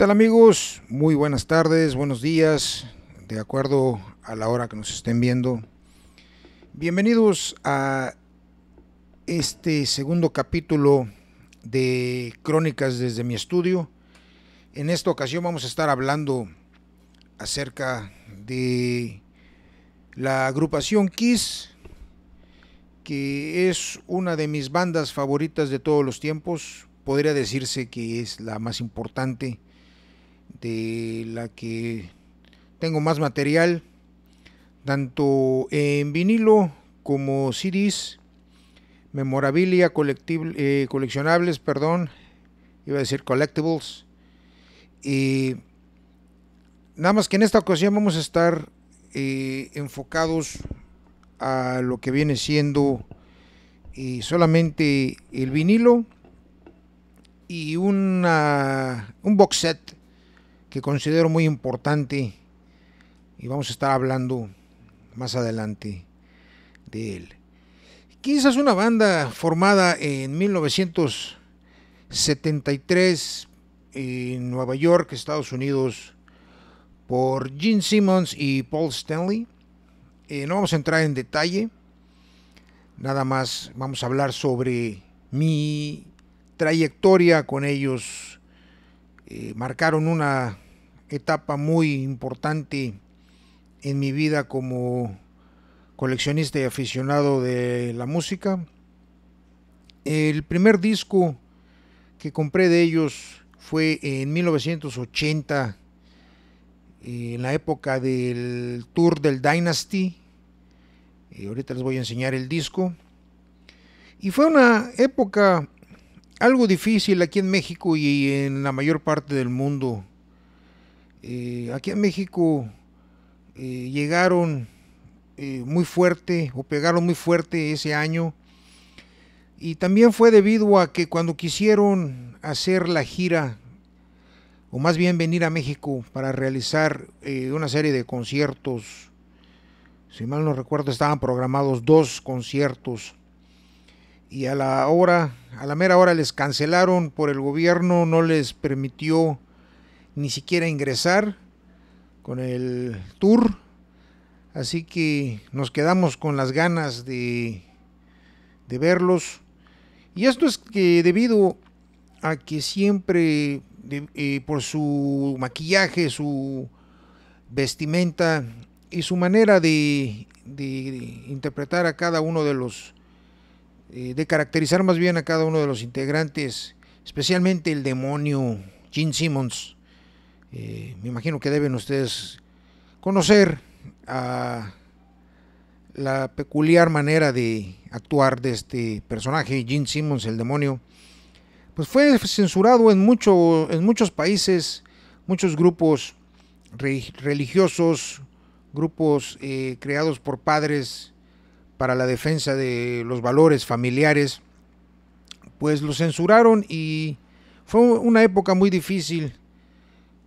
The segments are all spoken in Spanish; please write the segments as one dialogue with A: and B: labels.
A: tal amigos? Muy buenas tardes, buenos días, de acuerdo a la hora que nos estén viendo. Bienvenidos a este segundo capítulo de Crónicas desde mi estudio. En esta ocasión vamos a estar hablando acerca de la agrupación Kiss, que es una de mis bandas favoritas de todos los tiempos. Podría decirse que es la más importante de la que tengo más material, tanto en vinilo como CDs, memorabilia eh, coleccionables, perdón, iba a decir collectibles. Y nada más que en esta ocasión vamos a estar eh, enfocados a lo que viene siendo eh, solamente el vinilo y una, un box set que considero muy importante y vamos a estar hablando más adelante de él. Es una banda formada en 1973 en Nueva York, Estados Unidos, por Gene Simmons y Paul Stanley. Eh, no vamos a entrar en detalle, nada más vamos a hablar sobre mi trayectoria con ellos eh, marcaron una etapa muy importante en mi vida como coleccionista y aficionado de la música. El primer disco que compré de ellos fue en 1980, eh, en la época del tour del Dynasty. y ahorita les voy a enseñar el disco. Y fue una época algo difícil aquí en México y en la mayor parte del mundo. Eh, aquí en México eh, llegaron eh, muy fuerte o pegaron muy fuerte ese año y también fue debido a que cuando quisieron hacer la gira o más bien venir a México para realizar una serie de conciertos, si mal no recuerdo estaban programados dos conciertos y a la hora, a la mera hora les cancelaron por el gobierno, no les permitió ni siquiera ingresar con el tour. Así que nos quedamos con las ganas de, de verlos. Y esto es que debido a que siempre, eh, por su maquillaje, su vestimenta y su manera de, de interpretar a cada uno de los eh, de caracterizar más bien a cada uno de los integrantes, especialmente el demonio Gene Simmons. Eh, me imagino que deben ustedes conocer a la peculiar manera de actuar de este personaje, Gene Simmons, el demonio. Pues fue censurado en, mucho, en muchos países, muchos grupos religiosos, grupos eh, creados por padres para la defensa de los valores familiares, pues lo censuraron y fue una época muy difícil.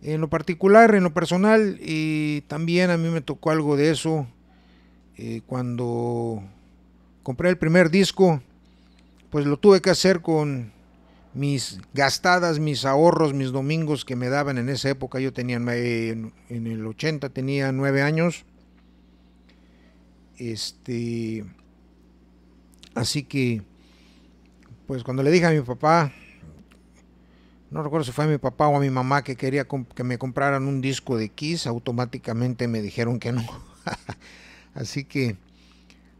A: En lo particular, en lo personal, y también a mí me tocó algo de eso eh, cuando compré el primer disco, pues lo tuve que hacer con mis gastadas, mis ahorros, mis domingos que me daban en esa época. Yo tenía, en el 80 tenía nueve años este, así que, pues cuando le dije a mi papá, no recuerdo si fue a mi papá o a mi mamá que quería que me compraran un disco de Kiss, automáticamente me dijeron que no. así que,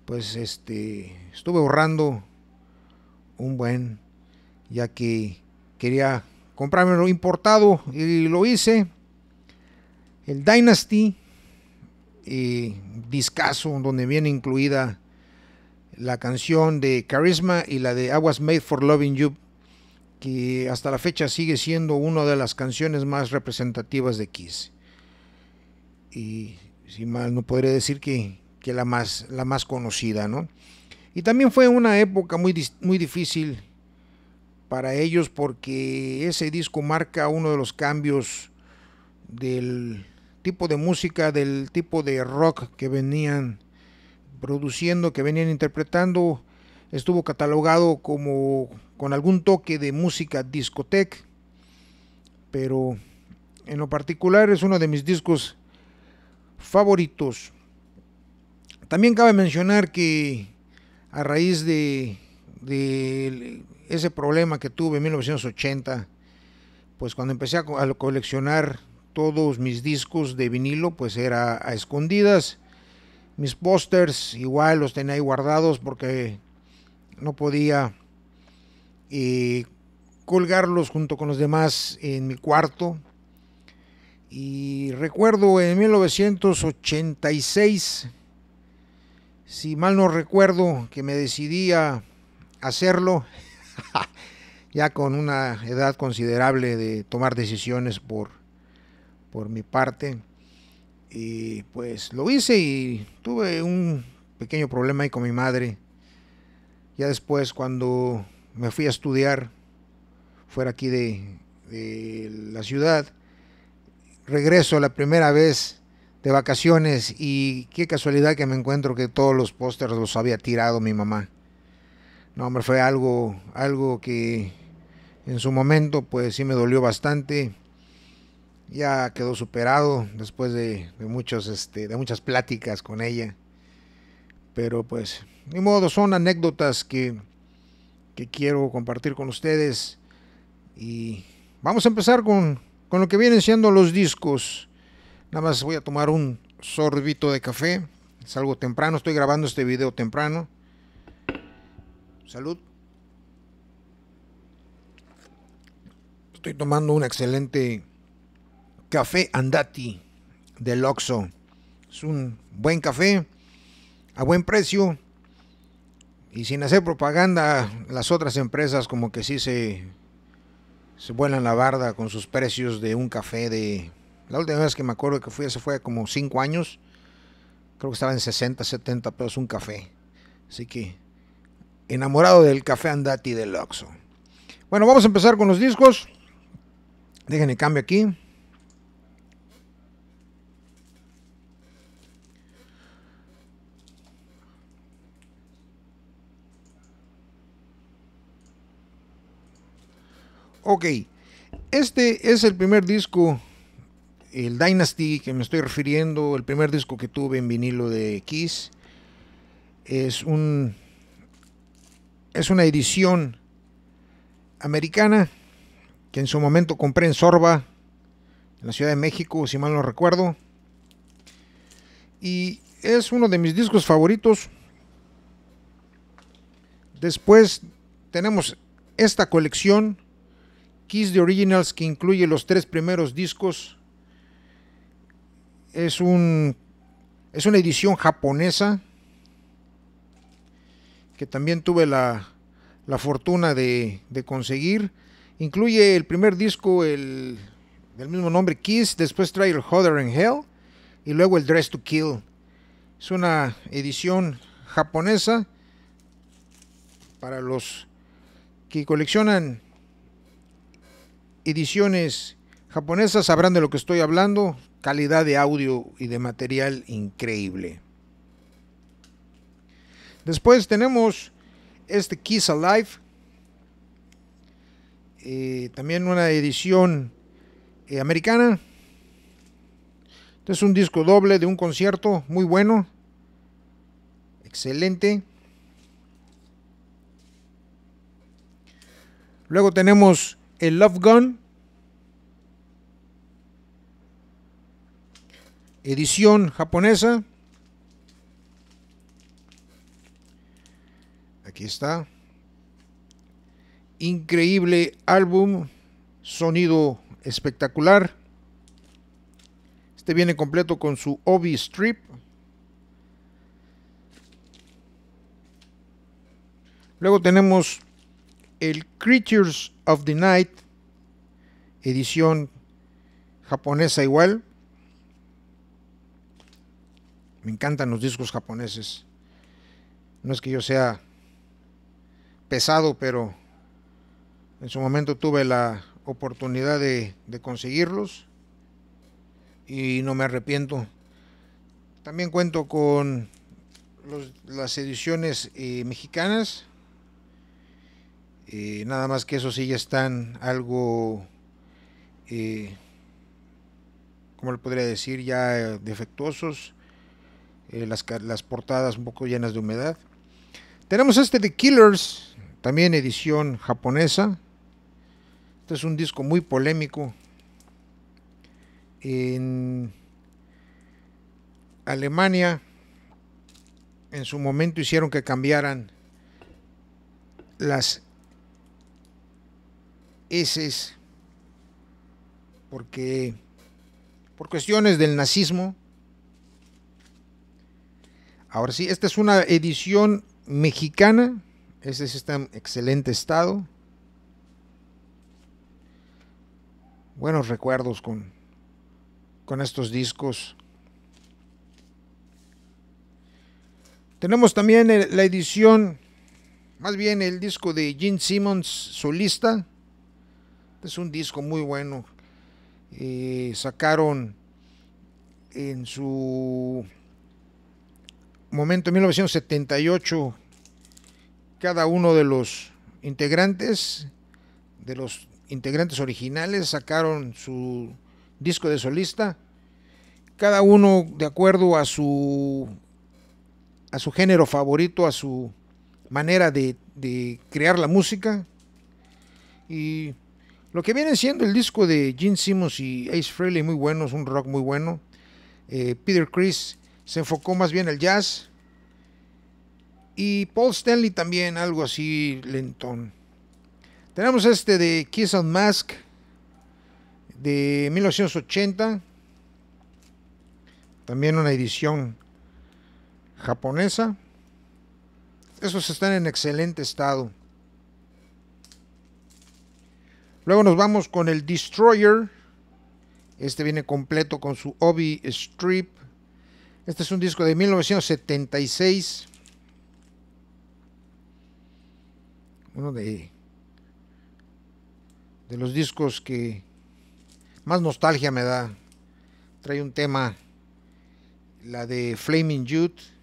A: pues este, estuve ahorrando un buen, ya que quería comprarme lo importado y lo hice. El Dynasty eh, discazo donde viene incluida la canción de Charisma y la de I Was Made for Loving You, que hasta la fecha sigue siendo una de las canciones más representativas de Kiss. Y si mal no podría decir que, la, más, la más conocida, ¿no? Y también fue una época muy, muy difícil para ellos porque ese disco marca uno de los cambios del tipo de música, del tipo de rock que venían produciendo, que venían interpretando, estuvo catalogado como con algún toque de música discoteca, pero en lo particular es uno de mis discos favoritos. También cabe mencionar que a raíz de, de ese problema que tuve en 1980, pues cuando empecé a, coleccionar todos mis discos de vinilo, pues era a escondidas. Mis pósters igual los tenía ahí guardados porque no podía colgarlos junto con los demás en mi cuarto. Y recuerdo en 1986, si mal no recuerdo, que me decidí a hacerlo, ya con una edad considerable de tomar decisiones por, por mi parte. Y pues lo hice y tuve un pequeño problema ahí con mi madre. Ya después cuando me fui a estudiar fuera aquí de, la ciudad, regreso la primera vez de vacaciones y qué casualidad que me encuentro que todos los pósters los había tirado mi mamá. No, hombre, fue algo, algo que en su momento pues sí me dolió bastante. Ya quedó superado después de, muchos, este, de muchas pláticas con ella. Pero pues, ni modo, son anécdotas que, que quiero compartir con ustedes. Y vamos a empezar con, con lo que vienen siendo los discos. Nada más voy a tomar un sorbito de café. Es algo temprano, estoy grabando este video temprano. Salud. Estoy tomando un excelente café Andati del Oxxo. Es un buen café a buen precio y sin hacer propaganda las otras empresas como que sí se se vuelan la barda con sus precios de un café de... La última vez que me acuerdo que fui, se fue como 5 años. Creo que estaba en 60, 70 pesos un café. Así que enamorado del café Andati del Oxxo. Bueno, vamos a empezar con los discos. Déjenme cambio aquí. Ok, este es el primer disco, el Dynasty que me estoy refiriendo, el primer disco que tuve en vinilo de Kiss. Es un es una edición americana que en su momento compré en Sorba, en la Ciudad de México, si mal no recuerdo. Y es uno de mis discos favoritos. Después tenemos esta colección Kiss The Originals que incluye los tres primeros discos. Es un es una edición japonesa que también tuve la, la fortuna de, de, conseguir. Incluye el primer disco el, del mismo nombre Kiss, después trae el Hodder in Hell y luego el Dress to Kill. Es una edición japonesa para los que coleccionan ediciones japonesas sabrán de lo que estoy hablando. Calidad de audio y de material increíble. Después tenemos este Kiss Alive. Eh, también una edición eh, americana. Este es un disco doble de un concierto muy bueno. Excelente. Luego tenemos el Love Gun, edición japonesa. Aquí está. Increíble álbum, sonido espectacular. Este viene completo con su Obi Strip. Luego tenemos el Creatures of the Night, edición japonesa igual. Me encantan los discos japoneses. No es que yo sea pesado, pero en su momento tuve la oportunidad de, conseguirlos y no me arrepiento. También cuento con las ediciones eh, mexicanas nada más que eso sí ya están algo eh, como le podría decir, ya eh, defectuosos, eh, las, las portadas un poco llenas de humedad. Tenemos este de Killers, también edición japonesa. Este es un disco muy polémico. En Alemania, en su momento hicieron que cambiaran las S porque por cuestiones del nazismo. Ahora sí, esta es una edición mexicana. Este está en excelente estado. Buenos recuerdos con, con estos discos. Tenemos también la edición, más bien el disco de Gene Simmons solista. Es un disco muy bueno. Eh, sacaron en su momento en 1978 cada uno de los integrantes de los integrantes originales sacaron su disco de solista cada uno de acuerdo a su a su género favorito, a su manera de, crear la música. Y lo que viene siendo el disco de Gene Simmons y Ace Frehley, muy bueno, es un rock muy bueno. Eh, Peter Chris se enfocó más bien al jazz. Y Paul Stanley también, algo así lentón. Tenemos este de Kiss and Mask de 1980. También una edición japonesa. Esos están en excelente estado. Luego nos vamos con el Destroyer. Este viene completo con su Obi Strip. Este es un disco de 1976. Uno de, de los discos que más nostalgia me da. Trae un tema, la de Flaming Youth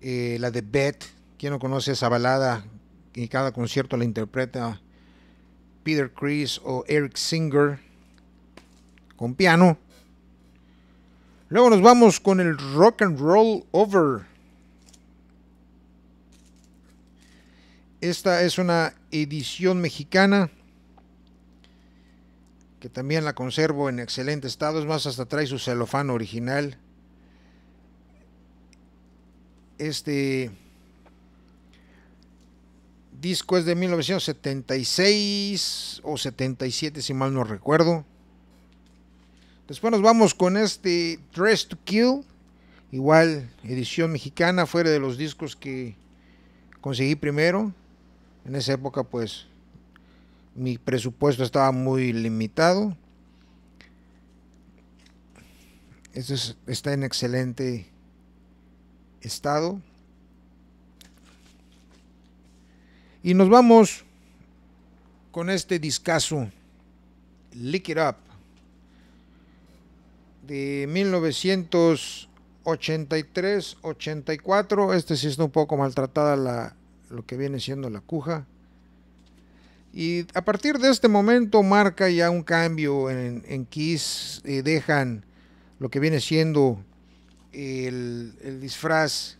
A: eh, la de Beth, quien no conoce esa balada y cada concierto la interpreta Peter Chris o Eric Singer con piano. Luego nos vamos con el Rock and Roll Over. Esta es una edición mexicana que también la conservo en excelente estado. Es más, hasta trae su celofán original. Este disco es de 1976 o 77, si mal no recuerdo. Después nos vamos con este Dress to Kill, igual edición mexicana, fuera de los discos que conseguí primero. En esa época, pues, mi presupuesto estaba muy limitado. Este está en excelente estado. Y nos vamos con este discazo, Lick It Up, de 1983-84. Este sí está un poco maltratada la, lo que viene siendo la cuja. Y a partir de este momento marca ya un cambio en, en Kiss, eh, dejan lo que viene siendo el, disfraz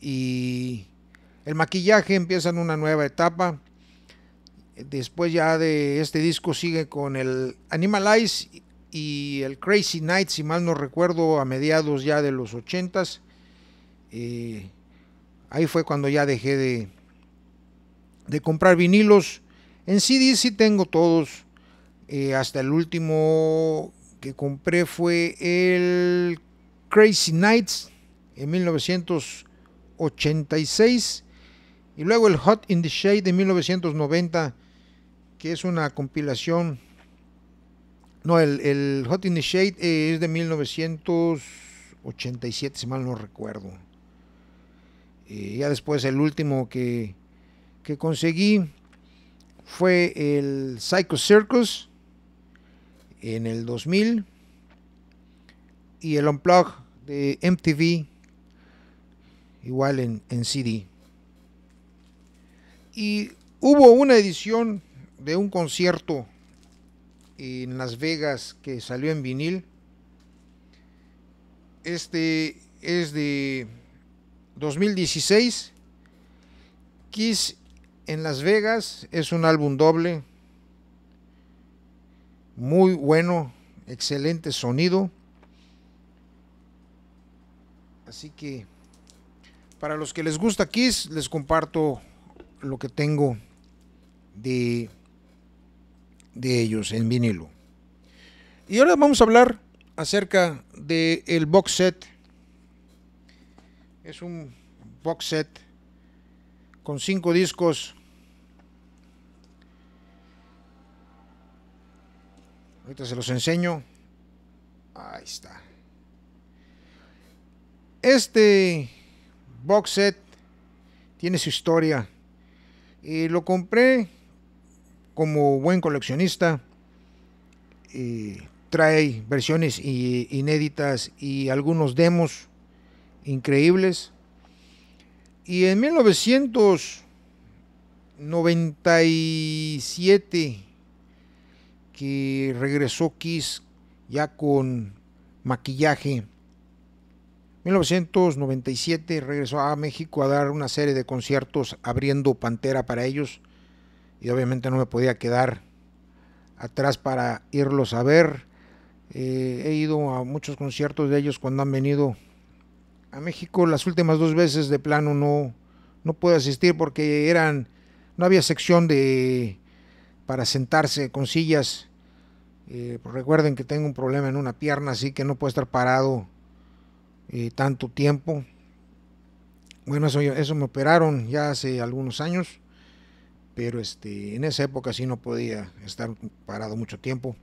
A: y el maquillaje empiezan una nueva etapa. Después ya de este disco sigue con el Animalize y el Crazy Night, si mal no recuerdo, a mediados ya de los 80s. Eh, ahí fue cuando ya dejé de, de comprar vinilos. En CD sí tengo todos. Eh, hasta el último que compré fue el Crazy Nights en 1986 y luego el Hot in the Shade de 1990 que es una compilación no el, Hot in the Shade es de 1987 si mal no recuerdo y ya después el último que, que conseguí fue el Psycho Circus en el 2000 y el Unplug de MTV, igual en, en CD. Y hubo una edición de un concierto en Las Vegas que salió en vinil. Este es de 2016. Kiss en Las Vegas es un álbum doble. Muy bueno, excelente sonido. Así que para los que les gusta Kiss, les comparto lo que tengo de, de ellos en vinilo. Y ahora vamos a hablar acerca del el box set. Es un box set con cinco discos. Ahorita se los enseño. Ahí está. Este box set tiene su historia. Y lo compré como buen coleccionista. Y trae versiones inéditas y algunos demos increíbles. Y en 1997 que regresó Kiss ya con maquillaje 1997 regresó a México a dar una serie de conciertos abriendo Pantera para ellos y obviamente no me podía quedar atrás para irlos a ver. Eh, he ido a muchos conciertos de ellos cuando han venido a México. Las últimas dos veces de plano no, no pude asistir porque eran no había sección de para sentarse con sillas. Eh, recuerden que tengo un problema en una pierna, así que no puedo estar parado eh, tanto tiempo. Bueno, eso, eso me operaron ya hace algunos años, pero este, en esa época sí no podía estar parado mucho tiempo.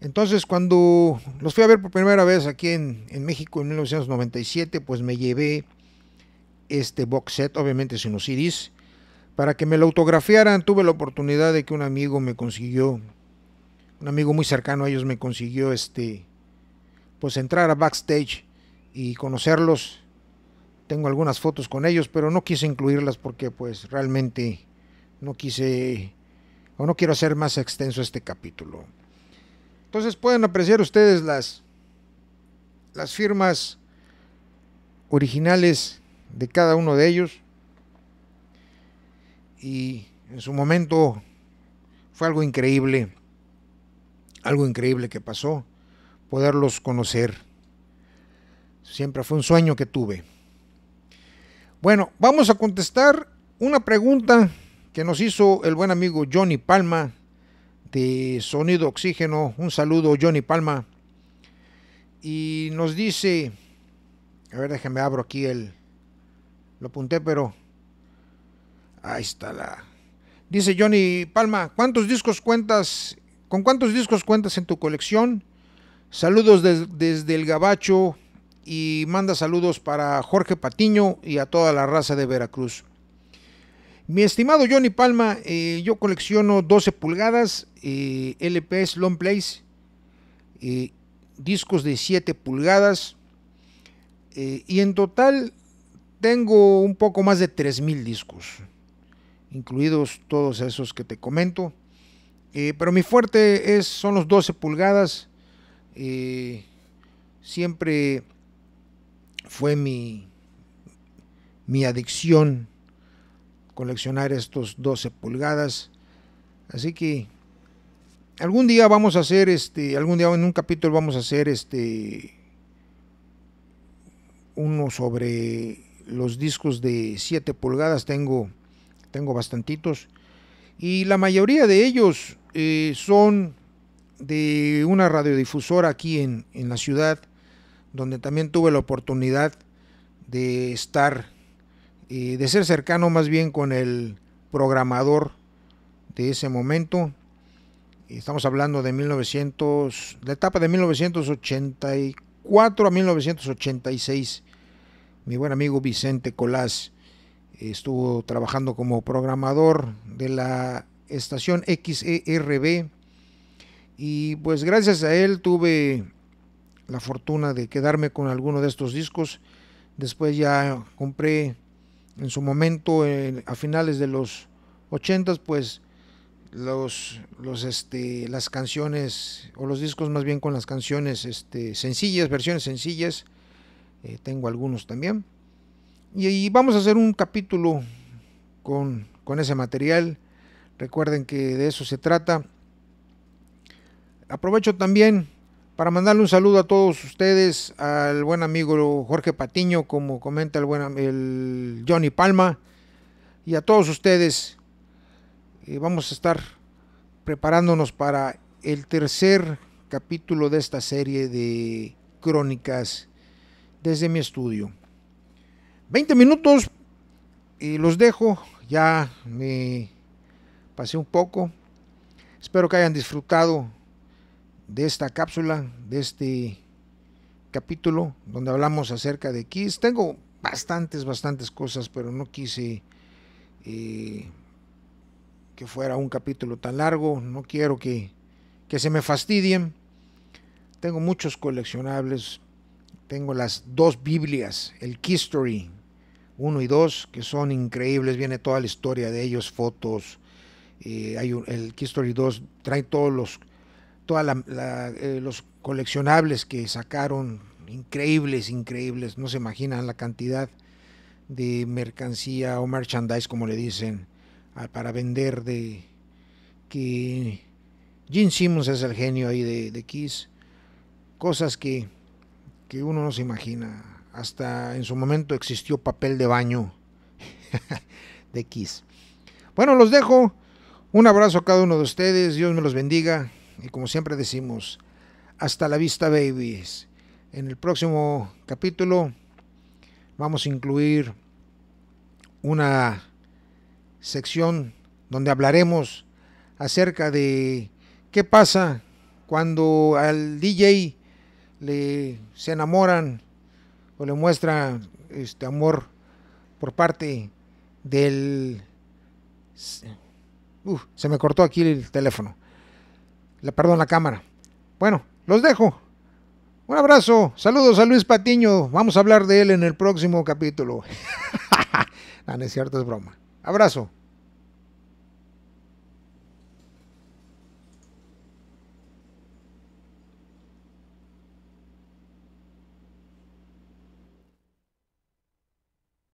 A: Entonces, cuando los fui a ver por primera vez aquí en, en México en 1997, pues me llevé este box set, obviamente sin los CDs, para que me lo autografiaran. Tuve la oportunidad de que un amigo me consiguió, un amigo muy cercano a ellos me consiguió este, pues entrar a backstage y conocerlos. Tengo algunas fotos con ellos, pero no quise incluirlas porque pues realmente no quise o no quiero hacer más extenso este capítulo. Entonces pueden apreciar ustedes las las firmas originales de cada uno de ellos. Y en su momento fue algo increíble, algo increíble que pasó, poderlos conocer. Siempre fue un sueño que tuve. Bueno, vamos a contestar una pregunta que nos hizo el buen amigo Johnny Palma de Sonido Oxígeno. Un saludo, Johnny Palma. Y nos dice, a ver, déjenme abro aquí el, lo apunté, pero ahí está la. Dice Johnny Palma, ¿cuántos discos cuentas? ¿Con cuántos discos cuentas en tu colección? Saludos desde el Gabacho, y manda saludos para Jorge Patiño y a toda la raza de Veracruz. Mi estimado Johnny Palma, eh, yo colecciono 12 pulgadas, eh, LPs Long Plays, eh, discos de 7 pulgadas y en total tengo un poco más de 3.000 discos, incluidos todos esos que te comento. pero mi fuerte es, son los 12 pulgadas. siempre fue mi, mi adicción coleccionar estos 12 pulgadas. Así que algún día vamos a hacer este, algún día en un capítulo vamos a hacer este uno sobre los discos de 7 pulgadas, tengo tengo bastantitos. Y la mayoría de ellos eh, son de una radiodifusora aquí en, en la ciudad donde también tuve la oportunidad de estar, y de ser cercano más bien con el programador de ese momento. Estamos hablando de 1900, la etapa de 1984 a 1986. Mi buen amigo Vicente Colás estuvo trabajando como programador de la estación XERB y pues gracias a él tuve la fortuna de quedarme con alguno de estos discos. Después ya compré en su momento, a finales de los 80, pues los, los este, las canciones o los discos más bien con las canciones este, sencillas, versiones sencillas. Eh, tengo algunos también. Y, vamos a hacer un capítulo con, con ese material. Recuerden que de eso se trata. Aprovecho también para mandarle un saludo a todos ustedes, al buen amigo Jorge Patiño, como comenta el buen el Johnny Palma, y a todos ustedes vamos a estar preparándonos para el tercer capítulo de esta serie de crónicas desde mi estudio. 20 minutos y los dejo, ya me pasé un poco. Espero que hayan disfrutado de esta cápsula, de este capítulo donde hablamos acerca de Kiss. Tengo bastantes, bastantes cosas, pero no quise eh, que fuera un capítulo tan largo, no quiero que, se me fastidien. Tengo muchos coleccionables, tengo las dos Biblias, el History 1 y 2, que son increíbles, viene toda la historia de ellos, fotos. Eh, hay el History 2 trae todos los, toda eh, los coleccionables que sacaron, increíbles, increíbles, no se imaginan la cantidad de mercancía o merchandise, como le dicen, para vender de que Gene Simmons es el genio ahí de, Kiss. Cosas que, que uno no se imagina. Hasta en su momento existió papel de baño de Kiss. Bueno, los dejo. Un abrazo a cada uno de ustedes. Dios me los bendiga. Y como siempre decimos, hasta la vista, babies. En el próximo capítulo vamos a incluir una sección donde hablaremos acerca de qué pasa cuando al DJ le se enamoran o le muestran este amor por parte del se me cortó aquí el teléfono. Perdón la cámara. Bueno, los dejo. Un abrazo. Saludos a Luis Patiño. Vamos a hablar de él en el próximo capítulo. no, no es cierto, es broma. Abrazo.